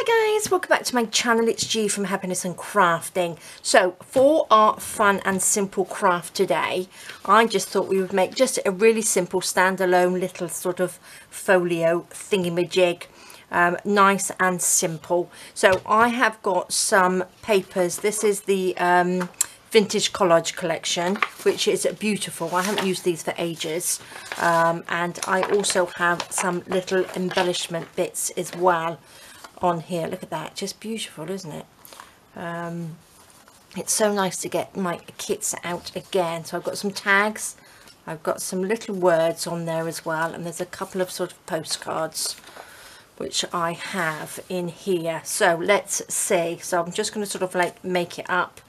Hi guys, welcome back to my channel. It's G from Happiness in Crafting. So for our fun and simple craft today, I just thought we would make just a really simple standalone little sort of folio thingy-majig. Um, nice and simple. So I have got some papers. This is the um, vintage collage collection which is beautiful i haven't used these for ages um, and i also have some little embellishment bits as well on here. Look at that. Just beautiful isn't it? Um, it's so nice to get my kits out again. So I've got some tags. I've got some little words on there as well. And there's a couple of sort of postcards which I have in here. So let's see. So I'm just going to sort of like make it up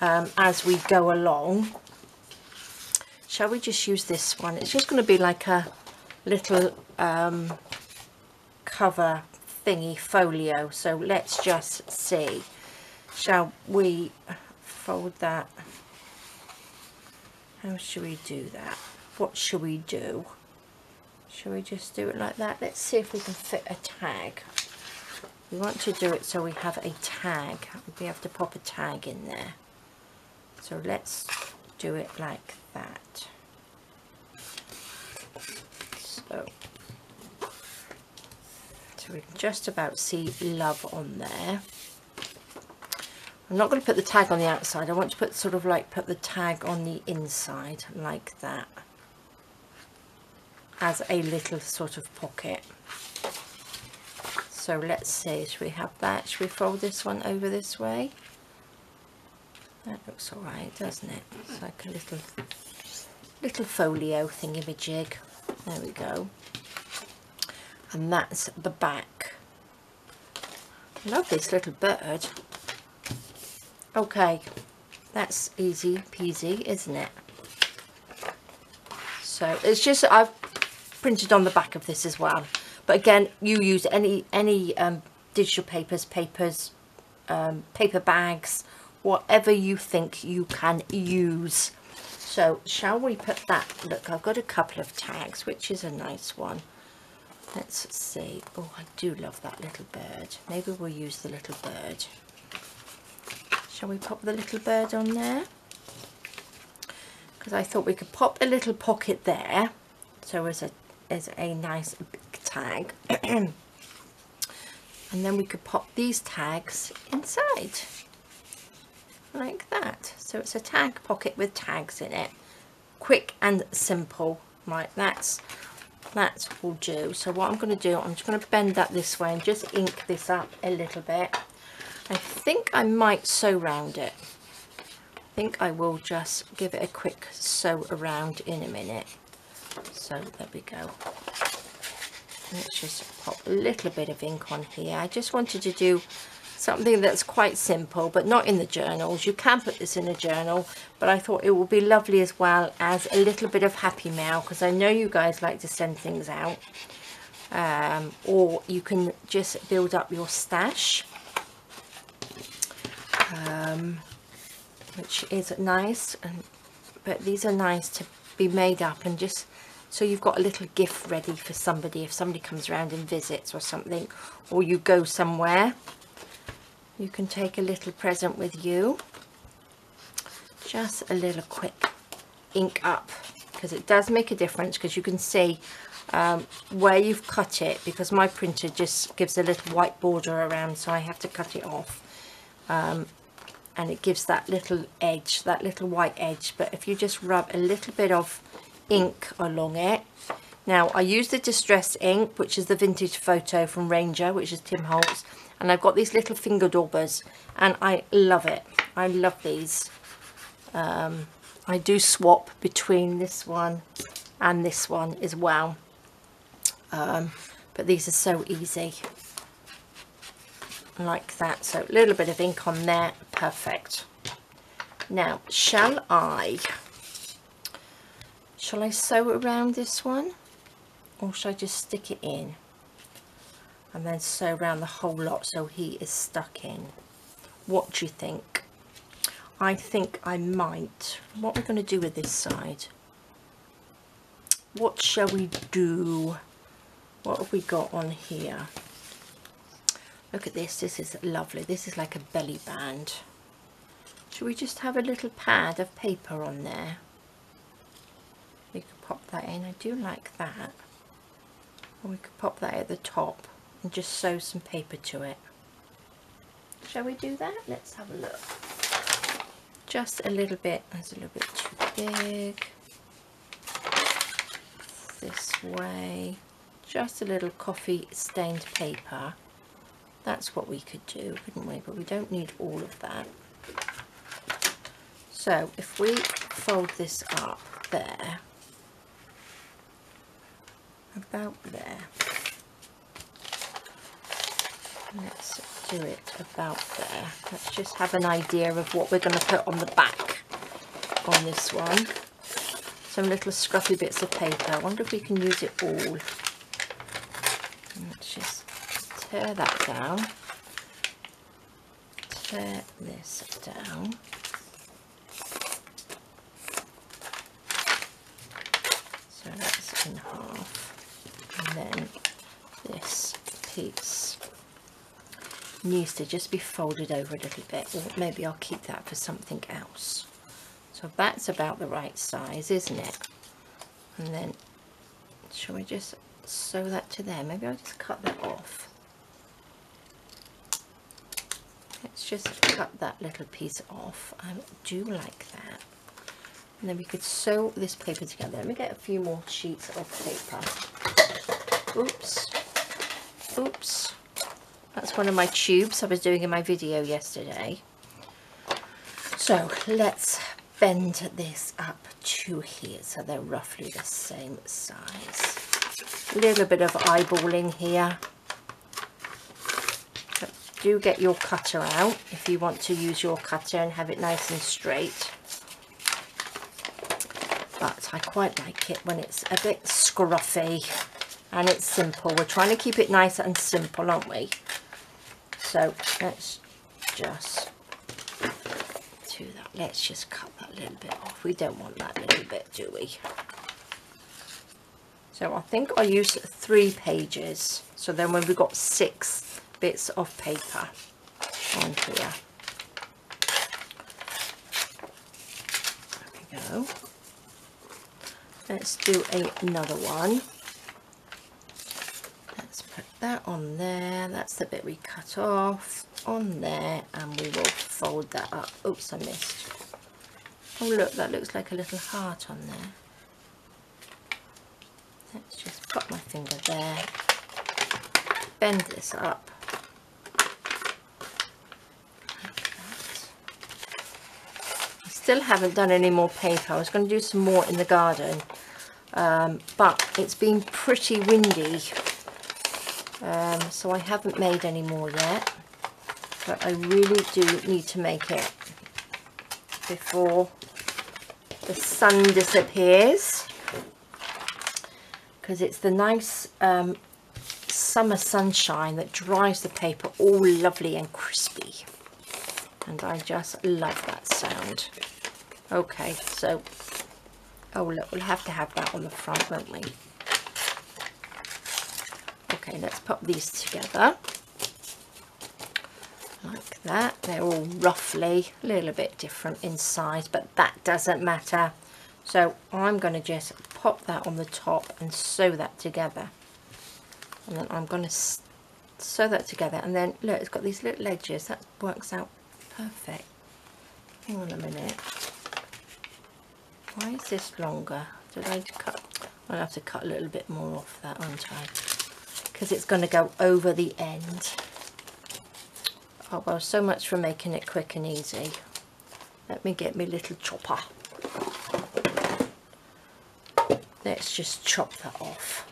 um, as we go along. Shall we just use this one? It's just going to be like a little um, cover thingy folio so let's just see. Shall we fold that? How should we do that? What should we do? Shall we just do it like that? Let's see if we can fit a tag. We want to do it so we have a tag. We have to pop a tag in there. So let's do it like that. So so we can just about see love on there. I'm not going to put the tag on the outside. I want to put sort of like put the tag on the inside like that as a little sort of pocket. So let's see, should we have that? Should we fold this one over this way? That looks alright, doesn't it? It's like a little little folio thingy-majig. There we go and that's the back. Love this little bird. Okay, that's easy peasy, isn't it? So it's just I've printed on the back of this as well. But again, you use any any um, digital papers, papers, um, paper bags, whatever you think you can use. So shall we put that? Look, I've got a couple of tags, which is a nice one. Let's see. Oh, I do love that little bird. Maybe we'll use the little bird. Shall we pop the little bird on there? Because I thought we could pop a little pocket there. So as a, as a nice big tag. and then we could pop these tags inside. Like that. So it's a tag pocket with tags in it. Quick and simple. Right, that's that will do. So what I'm going to do I'm just going to bend that this way and just ink this up a little bit. I think I might sew around it. I think I will just give it a quick sew around in a minute. So there we go. Let's just pop a little bit of ink on here. I just wanted to do something that's quite simple but not in the journals. You can put this in a journal but I thought it would be lovely as well as a little bit of happy mail because I know you guys like to send things out. Um, or you can just build up your stash. Um, which is nice and but these are nice to be made up and just so you've got a little gift ready for somebody if somebody comes around and visits or something or you go somewhere you can take a little present with you. Just a little quick ink up because it does make a difference because you can see um, where you've cut it because my printer just gives a little white border around so I have to cut it off. Um, and it gives that little edge that little white edge. But if you just rub a little bit of ink along it. Now I use the distress ink which is the vintage photo from Ranger which is Tim Holtz and I've got these little finger daubers and I love it. I love these. Um, I do swap between this one and this one as well. Um, but these are so easy. Like that. So a little bit of ink on there. Perfect. Now shall I shall I sew around this one? Or shall I just stick it in and then sew around the whole lot so he is stuck in. What do you think? I think I might. What we're we going to do with this side? What shall we do? What have we got on here? Look at this, this is lovely. This is like a belly band. Should we just have a little pad of paper on there? We could pop that in, I do like that. Or we could pop that at the top and just sew some paper to it. Shall we do that? Let's have a look. Just a little bit, that's a little bit too big. This way. Just a little coffee stained paper. That's what we could do, couldn't we? But we don't need all of that. So if we fold this up there, about there, let's do it about there. Let's just have an idea of what we're going to put on the back on this one. Some little scruffy bits of paper. I wonder if we can use it all. Let's just tear that down. Tear this down. So that's in half. And then this piece needs to just be folded over a little bit or maybe I'll keep that for something else. So that's about the right size, isn't it? And then, shall we just sew that to there? Maybe I'll just cut that off. Let's just cut that little piece off. I do like that and then we could sew this paper together. Let me get a few more sheets of paper. Oops. Oops. That's one of my tubes I was doing in my video yesterday. So let's bend this up to here so they're roughly the same size. A little bit of eyeballing here. But do get your cutter out if you want to use your cutter and have it nice and straight but I quite like it when it's a bit scruffy and it's simple. We're trying to keep it nice and simple, aren't we? So let's just do that. Let's just cut that little bit off. We don't want that little bit, do we? So I think I used three pages. So then when we've got six bits of paper on here. There we go let's do a, another one that on there. That's the bit we cut off on there and we will fold that up. Oops I missed. Oh look that looks like a little heart on there. Let's just put my finger there. Bend this up. Still haven't done any more paper. I was going to do some more in the garden, um, but it's been pretty windy, um, so I haven't made any more yet. But I really do need to make it before the sun disappears because it's the nice um, summer sunshine that dries the paper all lovely and crispy and I just love that sound. Okay, so, oh look, we'll have to have that on the front, won't we? Okay, let's pop these together. Like that. They're all roughly a little bit different in size, but that doesn't matter. So I'm going to just pop that on the top and sew that together. And then I'm going to sew that together. And then, look, it's got these little edges. That works out perfect. Hang on a minute. Why is this longer? Did I cut? I'll have to cut a little bit more off that, aren't I? Because it's going to go over the end. Oh well, so much for making it quick and easy. Let me get my little chopper. Let's just chop that off.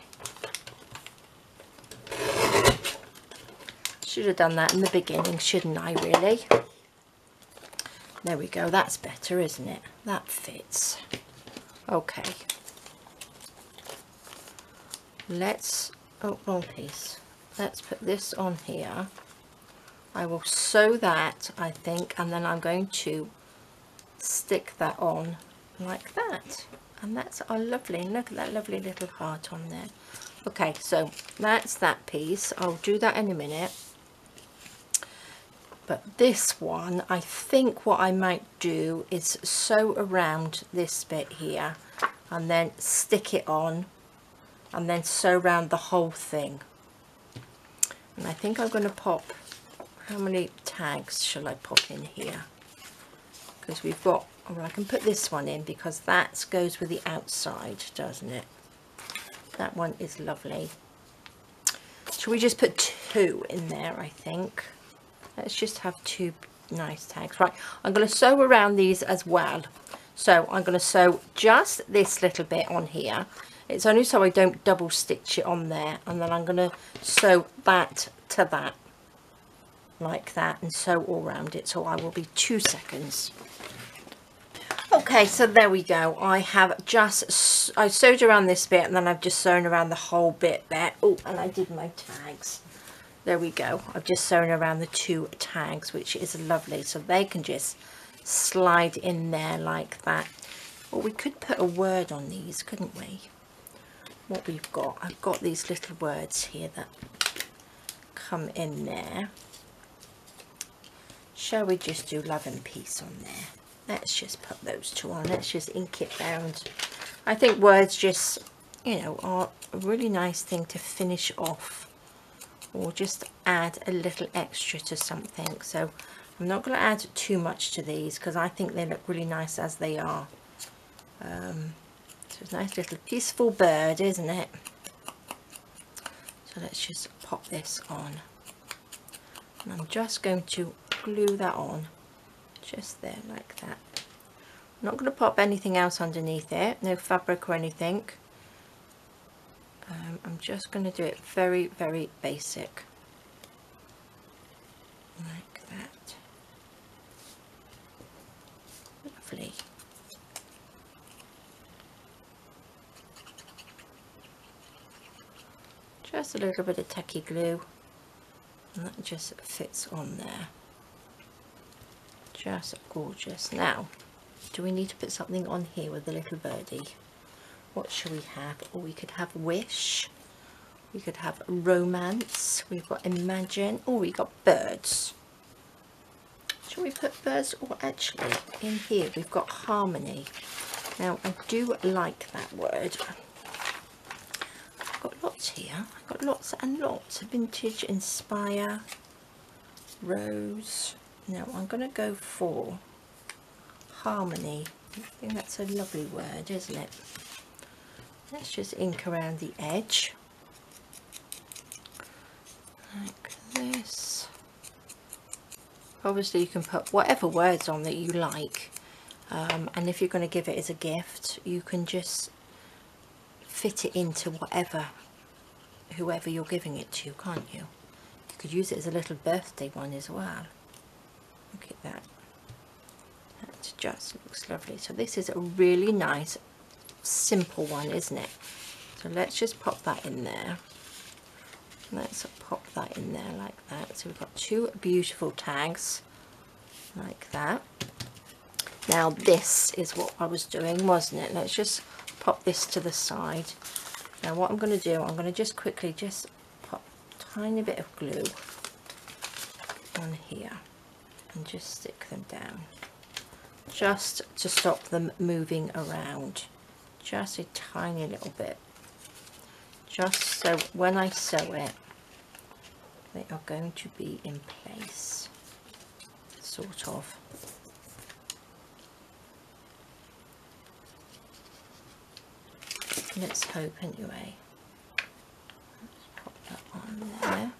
Should have done that in the beginning, shouldn't I, really? There we go, that's better, isn't it? That fits. Okay. Let's, oh, wrong piece. Let's put this on here. I will sew that, I think, and then I'm going to stick that on like that. And that's our lovely, look at that lovely little heart on there. Okay, so that's that piece. I'll do that in a minute. but this one I think what I might do is sew around this bit here and then stick it on and then sew around the whole thing. And I think I'm going to pop how many tags shall I pop in here? Because we've got well I can put this one in because that goes with the outside doesn't it? That one is lovely. Shall we just put two in there I think? Let's just have two nice tags. Right I'm going to sew around these as well. So I'm going to sew just this little bit on here it's only so I don't double stitch it on there and then I'm going to sew that to that like that and sew all around it so I will be two seconds. Okay so there we go. I have just I sewed around this bit and then I've just sewn around the whole bit there. Oh and I did my tags. There we go. I've just sewn around the two tags which is lovely so they can just slide in there like that. Or we could put a word on these couldn't we what we've got. I've got these little words here that come in there. Shall we just do love and peace on there? Let's just put those two on. Let's just ink it round I think words just you know are a really nice thing to finish off or just add a little extra to something. So I'm not going to add too much to these because I think they look really nice as they are. Um, it's a nice little peaceful bird isn't it? So let's just pop this on. And I'm just going to glue that on just there like that. I'm not going to pop anything else underneath it no fabric or anything. Um, I'm just going to do it very very basic. Like that. Lovely just a little bit of tacky glue. And that just fits on there. Just gorgeous. Now do we need to put something on here with the little birdie? What shall we have? Or we could have wish. We could have romance. We've got imagine. Or we got birds. Shall we put birds? Or actually in here we've got harmony. Now I do like that word got lots here. I've got lots and lots of vintage inspire rose. Now I'm going to go for harmony. I think that's a lovely word isn't it? Let's just ink around the edge. Like this. Obviously you can put whatever words on that you like. Um, and if you're going to give it as a gift you can just fit it into whatever whoever you're giving it to can't you? You could use it as a little birthday one as well. Look at that. That just looks lovely. So this is a really nice simple one isn't it? So let's just pop that in there. Let's pop that in there like that. So we've got two beautiful tags like that. Now this is what I was doing wasn't it? Let's just pop this to the side. Now what I'm going to do I'm going to just quickly just pop a tiny bit of glue on here and just stick them down just to stop them moving around. Just a tiny little bit. Just so when I sew it they are going to be in place sort of let's hope anyway. Let's pop that on there.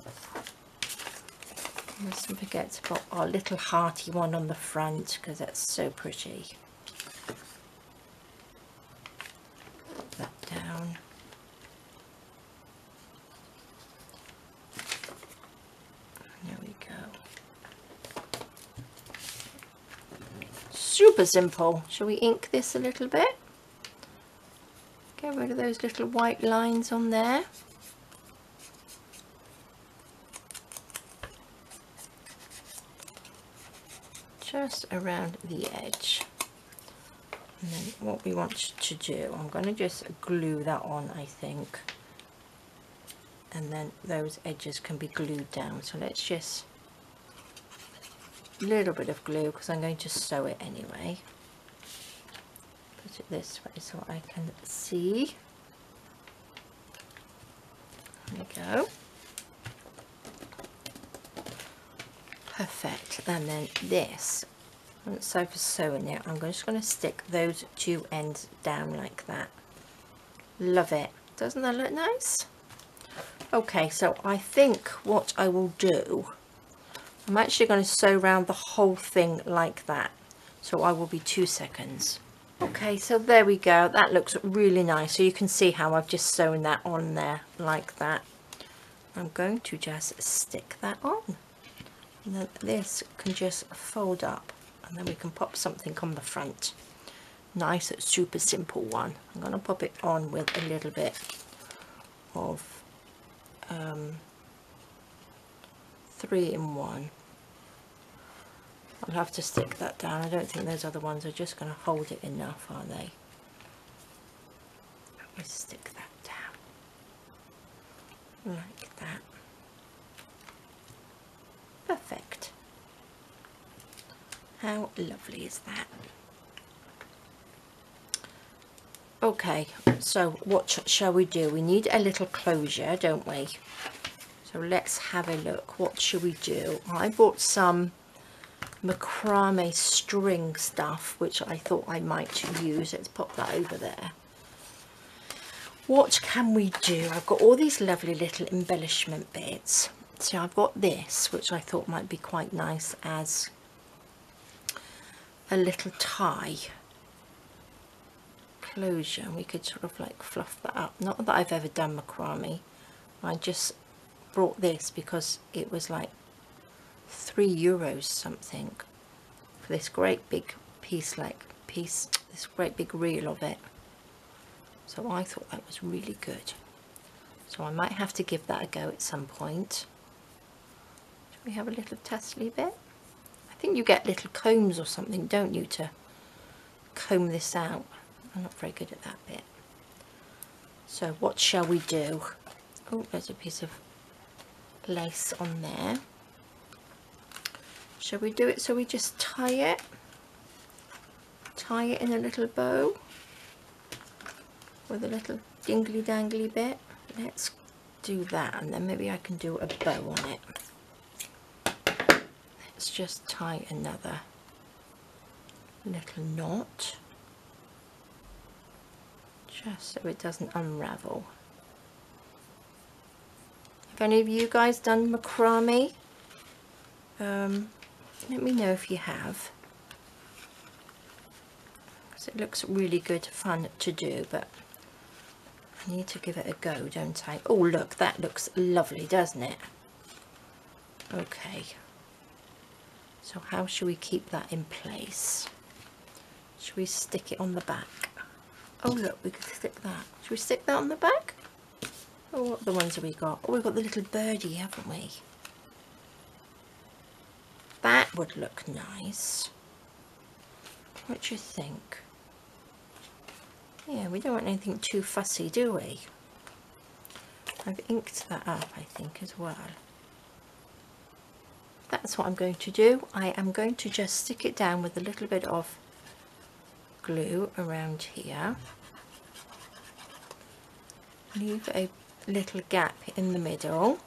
Mustn't forget to put our little hearty one on the front because that's so pretty. Put that down. There we go. Super simple. Shall we ink this a little bit get rid of those little white lines on there? Just around the edge. And then what we want to do I'm going to just glue that on I think. And then those edges can be glued down. So let's just a little bit of glue because I'm going to sew it anyway. It this way so I can see. There we go. Perfect. And then this, once I've sewn it, I'm just going to stick those two ends down like that. Love it. Doesn't that look nice? Okay, so I think what I will do, I'm actually going to sew around the whole thing like that. So I will be two seconds. Okay, so there we go. That looks really nice. So you can see how I've just sewn that on there like that. I'm going to just stick that on. And then this can just fold up and then we can pop something on the front. Nice, super simple one. I'm going to pop it on with a little bit of um, three in one. I'll have to stick that down. I don't think those other ones are just going to hold it enough, are they? Let me stick that down. Like that. Perfect. How lovely is that? Okay, so what shall we do? We need a little closure, don't we? So let's have a look. What should we do? I bought some macrame string stuff which I thought I might use. Let's pop that over there. What can we do? I've got all these lovely little embellishment bits. So I've got this which I thought might be quite nice as a little tie. Closure. We could sort of like fluff that up. Not that I've ever done macrame. I just brought this because it was like three euros something for this great big piece like piece this great big reel of it. So I thought that was really good. So I might have to give that a go at some point. Should we have a little tassely bit? I think you get little combs or something don't you to comb this out? I'm not very good at that bit. So what shall we do? Oh there's a piece of lace on there Shall we do it so we just tie it? Tie it in a little bow with a little dingly dangly bit. Let's do that and then maybe I can do a bow on it. Let's just tie another little knot just so it doesn't unravel. Have any of you guys done macrame? Um, let me know if you have. Because it looks really good fun to do but I need to give it a go don't I? Oh look that looks lovely doesn't it? Okay. So how should we keep that in place? Should we stick it on the back? Oh look we could stick that. Should we stick that on the back? Oh what the ones have we got? Oh we've got the little birdie haven't we that would look nice. What do you think? Yeah, we don't want anything too fussy, do we? I've inked that up, I think, as well. That's what I'm going to do. I am going to just stick it down with a little bit of glue around here. Leave a little gap in the middle.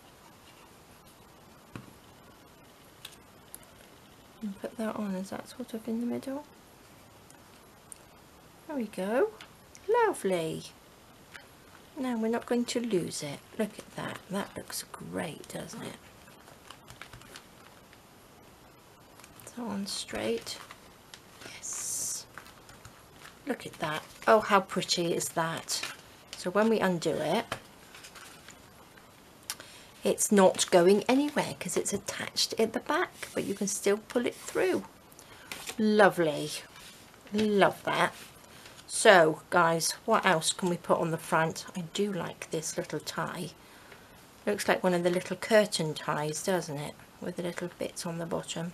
And put that on is that sort of in the middle. There we go. Lovely. Now we're not going to lose it. Look at that. That looks great doesn't it? So on straight? Yes. Look at that. Oh how pretty is that. So when we undo it it's not going anywhere because it's attached at the back but you can still pull it through. Lovely. Love that. So guys what else can we put on the front? I do like this little tie. Looks like one of the little curtain ties doesn't it? With the little bits on the bottom.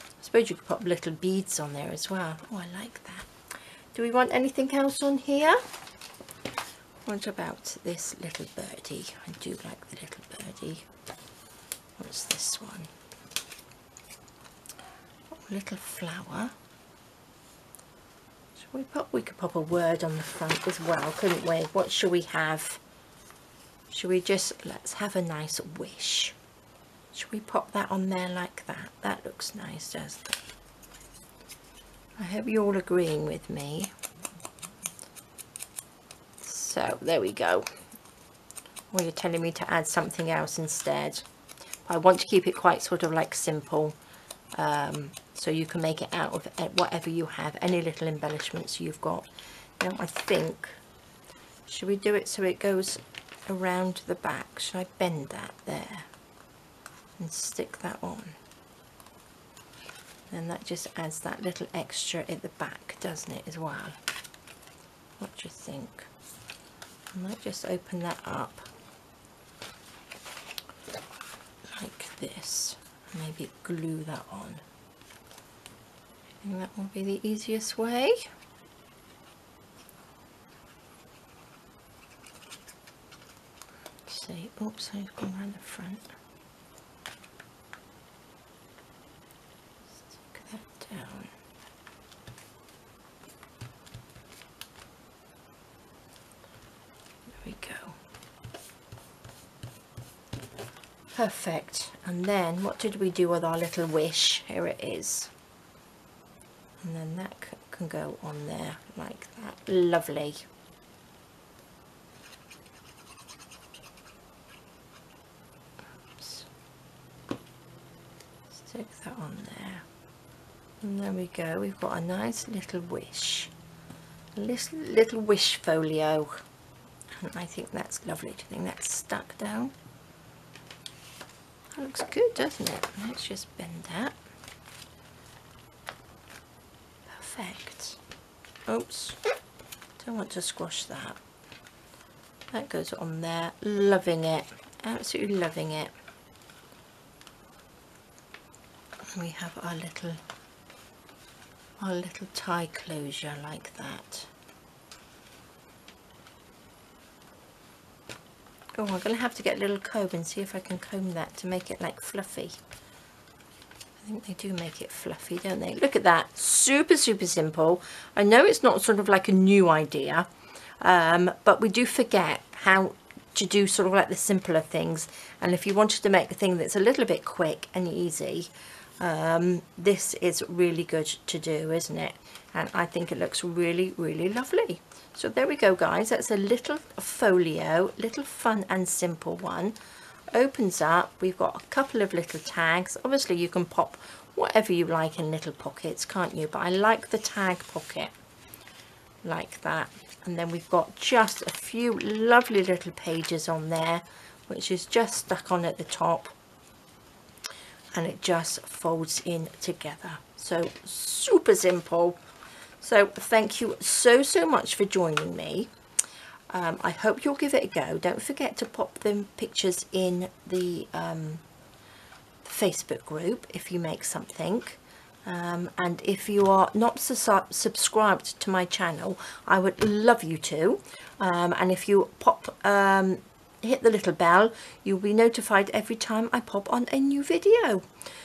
I suppose you could pop little beads on there as well. Oh I like that. Do we want anything else on here what about this little birdie? I do like the little birdie. What's this one? Oh, little flower. Should we pop? we could pop a word on the front as well, couldn't we? What shall we have? Should we just, let's have a nice wish. Should we pop that on there like that? That looks nice, doesn't it? I hope you're all agreeing with me. So there we go. Well, you're telling me to add something else instead. I want to keep it quite sort of like simple. Um, so you can make it out of whatever you have, any little embellishments you've got. Now I think, should we do it so it goes around the back? Should I bend that there and stick that on? Then that just adds that little extra at the back, doesn't it, as well? What do you think? I might just open that up like this. Maybe glue that on. That will be the easiest way. Let's see, oops, I've gone around the front. Stick that down. There we go. Perfect. And then what did we do with our little wish? Here it is. And then that can go on there like that. Lovely. Stick that on there. And there we go. We've got a nice little wish. A little, little wish folio. And I think that's lovely. Do you think that's stuck down? That looks good, doesn't it? Let's just bend that. Perfect. Oops. Don't want to squash that. That goes on there. Loving it. Absolutely loving it. And we have our little our little tie closure like that. Oh, I'm going to have to get a little comb and see if I can comb that to make it like fluffy. I think they do make it fluffy, don't they? Look at that. Super, super simple. I know it's not sort of like a new idea, um, but we do forget how to do sort of like the simpler things. And if you wanted to make a thing that's a little bit quick and easy, um, this is really good to do, isn't it? And I think it looks really, really lovely. So there we go guys, that's a little folio, little fun and simple one. Opens up, we've got a couple of little tags. Obviously you can pop whatever you like in little pockets, can't you? But I like the tag pocket, like that. And then we've got just a few lovely little pages on there, which is just stuck on at the top. And it just folds in together. So super simple so thank you so, so much for joining me. Um, I hope you'll give it a go. Don't forget to pop them pictures in the um, Facebook group if you make something. Um, and if you are not su subscribed to my channel, I would love you to. Um, and if you pop, um, hit the little bell, you'll be notified every time I pop on a new video.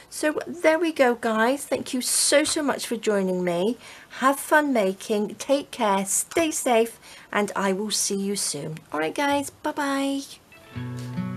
So there we go guys. Thank you so, so much for joining me. Have fun making. Take care. Stay safe. And I will see you soon. Alright guys. Bye-bye.